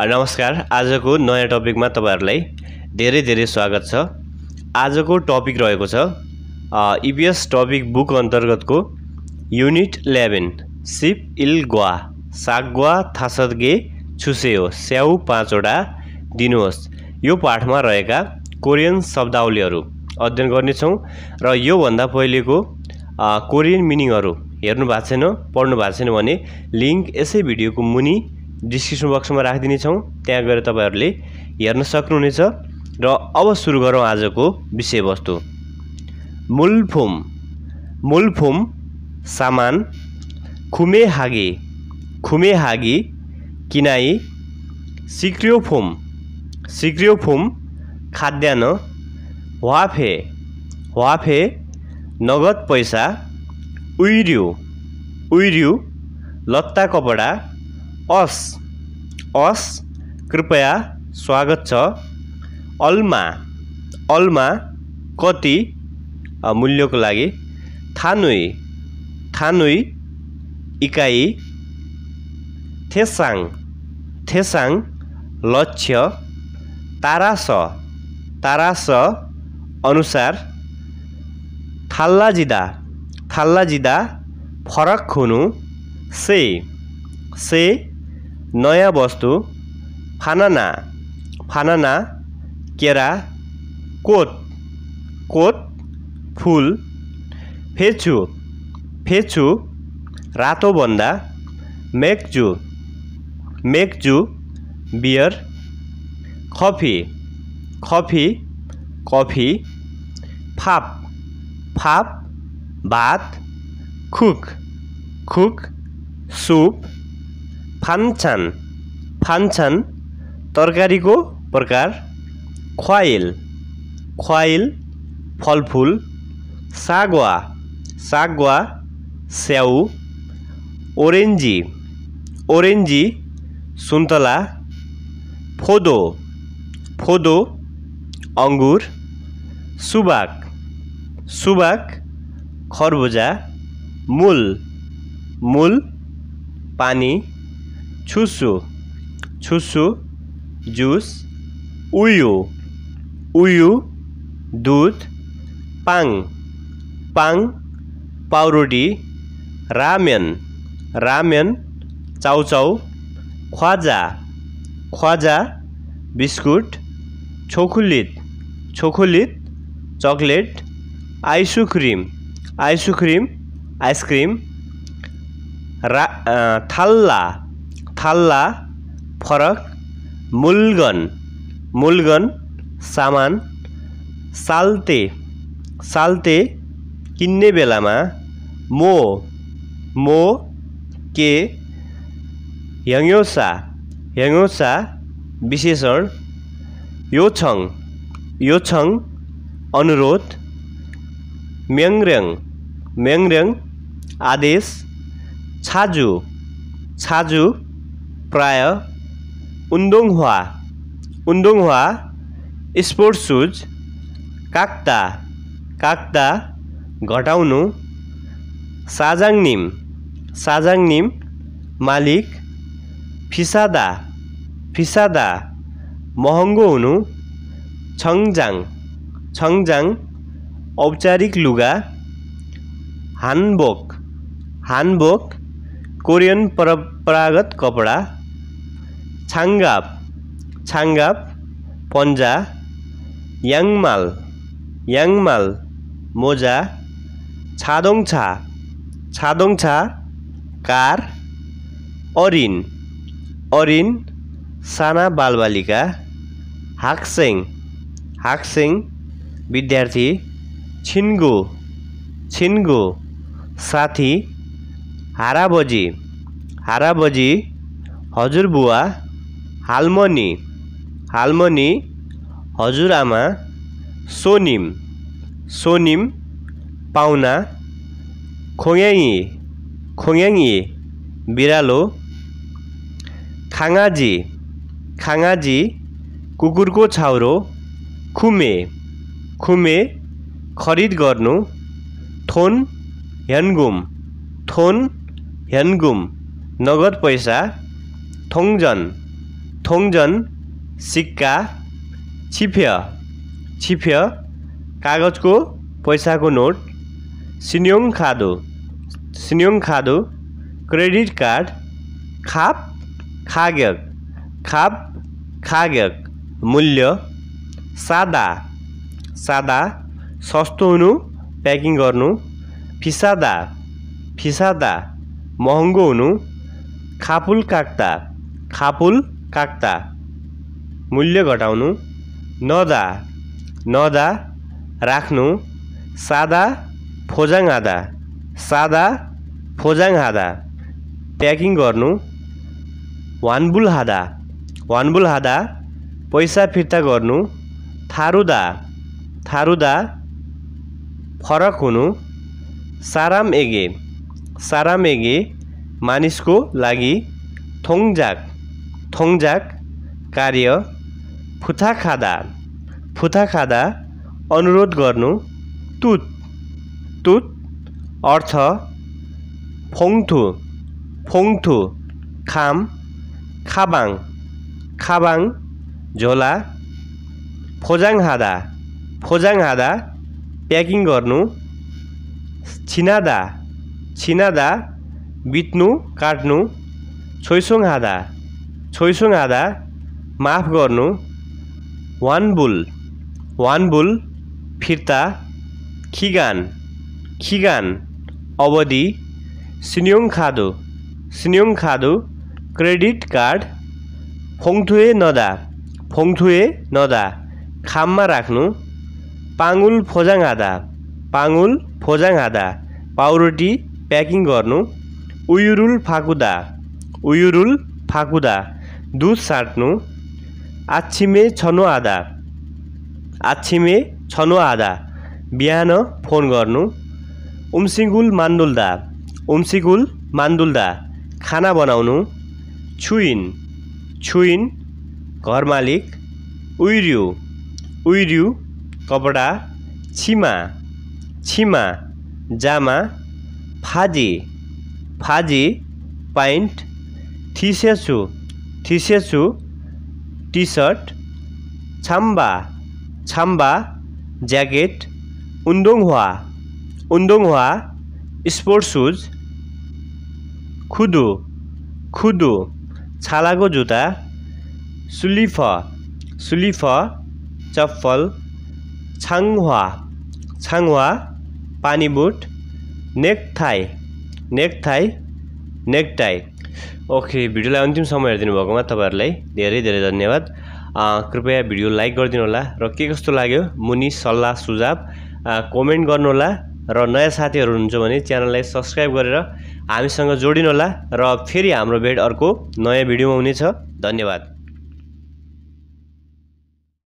नमस्कार। आजको नयाँ टपिकमा तपाईँहरूलाई धेरै धेरै स्वागत छ। आजको टपिक रहेको छ इपिएस टपिक बुक अन्तर्गतको युनिट इलेभेन सिप इल ग्वा सागवा थासदगे छुसेयो स्याउ पाँचवटा दिनुहोस्। यो पाठमा रहेका कोरियन शब्दावलीहरू अध्ययन गर्नेछौँ र योभन्दा पहिलेको कोरियन मिनिङहरू हेर्नु भएको छैन पढ्नु भएको छैन भने लिङ्क यसै भिडियोको मुनि डिस्क्रिप्सन बक्समा राखिदिनेछौँ। त्यहाँ गएर तपाईँहरूले हेर्न सक्नुहुनेछ। र अब सुरु गरौँ आजको विषयवस्तु। मूलफुम। मूलफुम सामान। खुमे हागी खुमे हागी किनाई। सिक्रियोफोम। सिक्रियोफोम खाद्यान्न। वाफे। वाफे नगद पैसा। उइर्यु। उइर्यु लत्ता कपडा। अस अस कृपया स्वागत छ। अल्मा अल्मा कति मूल्यको लागि? थानुई थानुई इकाइ थेसाङ थेसाङ लक्ष्य तारास तारास अनुसार थाल्लाजिदा थाल्लाजिदा फरक हुनु से से नयाँ वस्तु फानाना फानाना केरा कोट कोट फुल फेचु फेचु रातोभन्दा मेकजु मेकजु बियर कफी कफी कफी फाप फाप भात खुक खुक सुप फान्छान फान्छान तरकारीको प्रकार ख्वाइल ख्वाइल फलफुल सागवा सागवा स्याउ ओरेन्जी ओरेन्जी सुन्तला फोदो फोदो अङ्गुर सुबाक सुबाक खरबुजा मूल मूल पानी छुसु छुसु जुस उयु उयु दुध पाङ पाङ पाउरोटी रामेन रामेन चाउचाउ ख्वाजा ख्वाजा बिस्कुट छोकुलित छोकुलित चकलेट आइसक्रिम आइसक्रिम आइसक्रिम रा थाल्ला थाल्ला फरक मुलगन मुलगन सामान साल्ते साल्ते किन्ने बेलामा मो मो के ह्याङ्योसा ह्याङ्योसा विशेषण योछङ योछङ अनुरोध म्याङर्याङ म्याङर्याङ आदेश छाजु छाजु प्राय उन्दोङहुवा उन्दोङहुवा स्पोर्ट्स सुज काक्ता काक्ता घटाउनु साजाङनिम साजाङनिम मालिक फिसादा फिसादा महँगो हुनु छङजाङ छङजाङ औपचारिक लुगा हानबोक हानबोक कोरियन परम्परागत कपडा छाङ्गाप छाङ्गाप पन्जा याङमाल याङमाल मोजा छादोङछा छादोङछा कार अरिन अरिन साना बालबालिका हाक्सेङ हाक्सेङ विद्यार्थी छिन्गो छिन्गो साथी हाराबजी हाराबजी हजुरबुवा हालमनी। हालमनी हजुरआमा सोनिम। सोनिम पाहुना। खोङ्याङ खोङ्याङ बिरालो। खाङाजी। खाङाजी कुकुरको छाउरो। खुमे। खुमे खरिद गर्नु। थोन ह्यानगुम। थोन ह्यानगुम। नगद पैसा। थोङजन। थोङजन सिक्का छिफ्य छिफ्य कागजको पैसाको नोट सिन्योङ खादो सिन्योङ खादो क्रेडिट कार्ड खाप खाग्यक खाप खाग्यक मूल्य सादा सादा सस्तो हुनु प्याकिङ गर्नु फिसादा फिसादा महँगो हुनु खापुल काक्ता खापुल काक्ता मूल्य घटाउनु। नदा। नदा राख्नु। सादा फोजाङ आधा। सादा फोजाङ हादा प्याकिङ गर्नु। वानबुल हादा वानबुल हादा पैसा फिर्ता गर्नु। थारुदा। थारुदा फरक हुनु। साराम एगे। साराम एगे मानिसको लागि थोङजाक थोङजाक कार्य फुथा खाँदा फुथा खाँदा अनुरोध गर्नु तुत तुत अर्थ फोङथु फोङथु खाम खाबाङ खाबाङ झोला फोजाङ हादा फोजाङ हादा प्याकिङ गर्नु छिनादा छिनादा बित्नु काट्नु छोइसोङ हादा छोइसोङ हादा माफ गर्नु। वानबुल वानबुल फिर्ता। खिगान। खिगान। अवधि। सिन्योङ खादो। सिन्योङ खादो। Credit card. फोङथुए नदा। फोङथुए नदा। खाममा राख्नु। पाङ्गुल फोजाङ हादा पाङ्गुल फोजाङ हादा पाउरोटी प्याकिङ गर्नु। उयुरुल फाकुदा। उयुरुल फाकुदा। दुध साट्नु आछिमे छनो आधा आछिमे छनो आधा बिहान फोन गर्नु उम्सिगुल मान्दुल्दा उम्सिगुल मान्दुल्दा खाना बनाउनु छुइन् छुइन् घर मालिक उइर्यु उइर्यु कपडा छिमा छिमा जामा फाजी फाजी प्यान्ट थिसेछु थिसेछु टी सर्ट छाम्बा छाम्बा ज्याकेट उन्दोङ हुवा उन्दोङ हुवा स्पोर्ट सुज खुदु खुदु छालाको जुत्ता सुलिफ सुलिफ चप्पल छाङवा छाङवा पानी बुट नेकथाई नेकथाई नेकटाई। ओके भिडियोलाई अन्तिम समय हेरिदिनु भएकोमा तपाईँहरूलाई धेरै धेरै धन्यवाद। कृपया भिडियो लाइक गरिदिनु होला र के कस्तो लाग्यो? मुनि सल्लाह सुझाव कमेन्ट गर्नुहोला र नयाँ साथीहरू हुनुहुन्छ भने च्यानललाई सब्सक्राइब गरेर हामीसँग जोडिनुहोला र फेरि हाम्रो भेट अर्को नयाँ भिडियोमा हुनेछ। धन्यवाद।